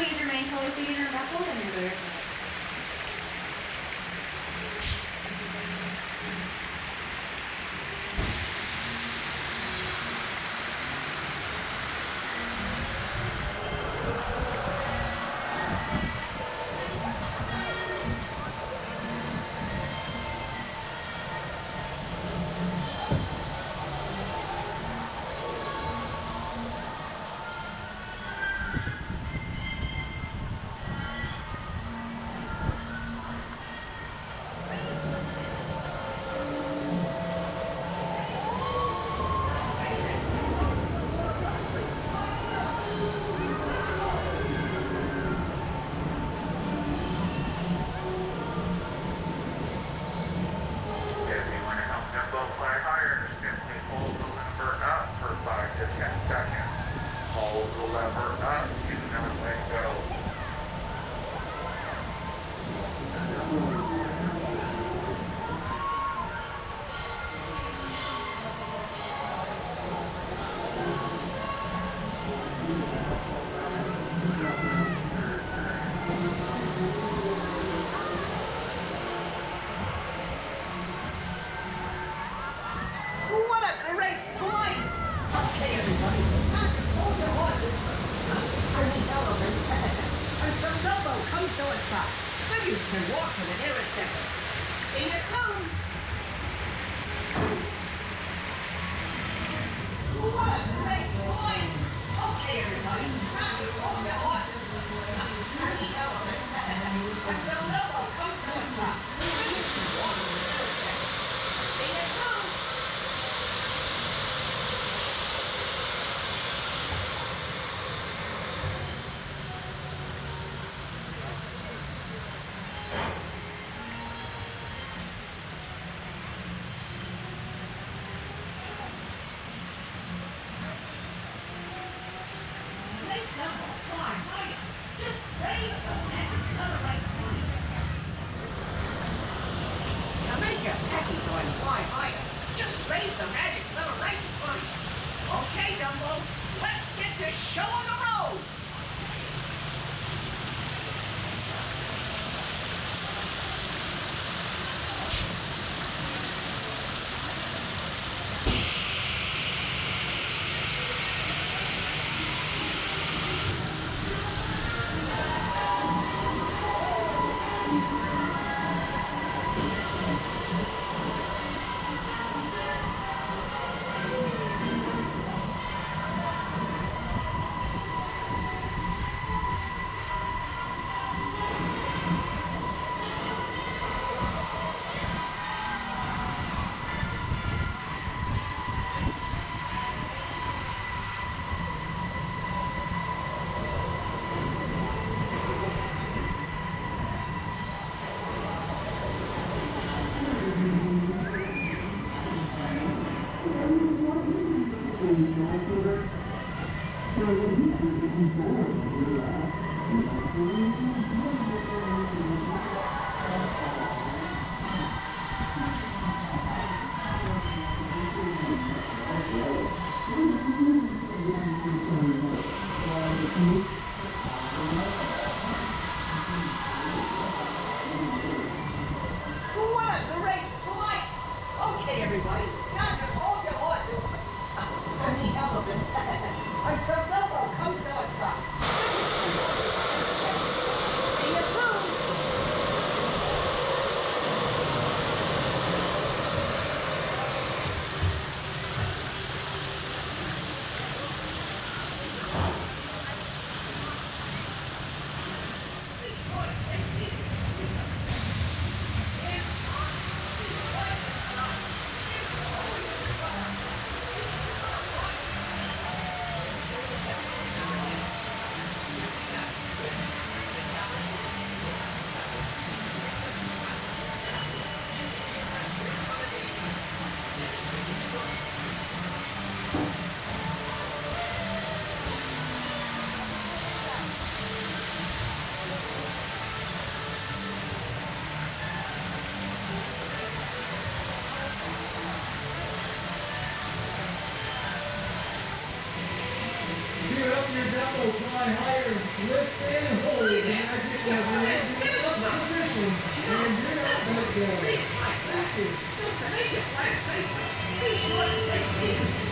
Please remain fully seated or buckled and your so it's not. Can walk in an irrespective Just raise the magic lever right in front of you. Okay, Dumbo, let's get this show on the Thank you. Dumbo fly higher, lift and hold, I just up position, and you're not going to go. Don't make it flat, Be sure to stay seated.